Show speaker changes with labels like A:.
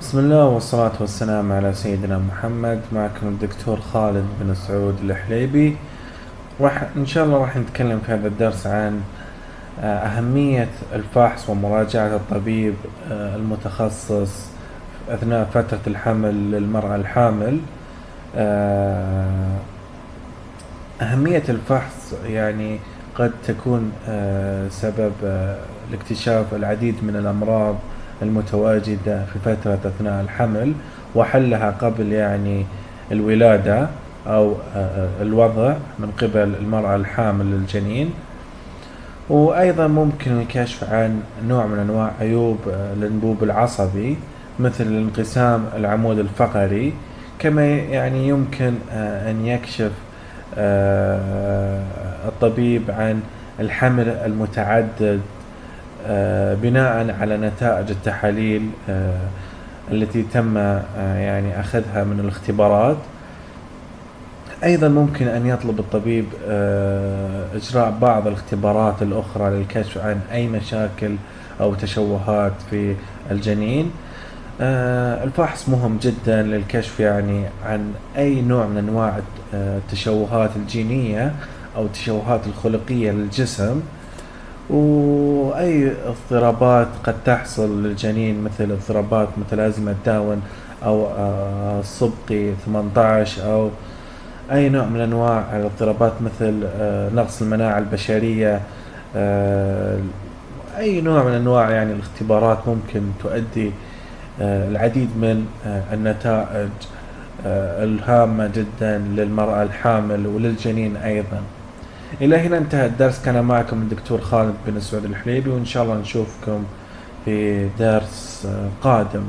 A: بسم الله والصلاة والسلام على سيدنا محمد. معكم الدكتور خالد بن سعود الحليبي. راح إن شاء الله راح نتكلم في هذا الدرس عن آه، أهمية الفحص ومراجعة الطبيب آه، المتخصص أثناء فترة الحمل للمرأة الحامل. آه، أهمية الفحص يعني قد تكون سبب لاكتشاف العديد من الأمراض المتواجدة في فترة أثناء الحمل وحلها قبل يعني الولادة أو آه، آه، الوضع من قبل المرأة الحامل للجنين. وأيضا ممكن الكشف عن نوع من أنواع عيوب آه، الأنبوب العصبي مثل الانقسام العمود الفقري كما يعني يمكن أن يكشف الطبيب عن الحمل المتعدد بناء على نتائج التحاليل آه، التي تم آه، يعني أخذها من الاختبارات. أيضا ممكن أن يطلب الطبيب إجراء بعض الاختبارات الأخرى للكشف عن أي مشاكل أو تشوهات في الجنين. الفحص مهم جدا للكشف يعني عن أي نوع من أنواع التشوهات الجينية أو التشوهات الخلقية للجسم. وأي اضطرابات قد تحصل للجنين مثل اضطرابات مثل أزمة داون أو السبقي آه، 18 أو أي نوع من أنواع الاضطرابات مثل آه، نقص المناعة البشرية آه، أي نوع من أنواع يعني الاختبارات ممكن تؤدي العديد من النتائج الهامة جدا للمرأة الحامل وللجنين أيضا. إلى هنا انتهى الدرس. كان معكم الدكتور خالد بن سعود الحليبي وإن شاء الله نشوفكم في درس قادم.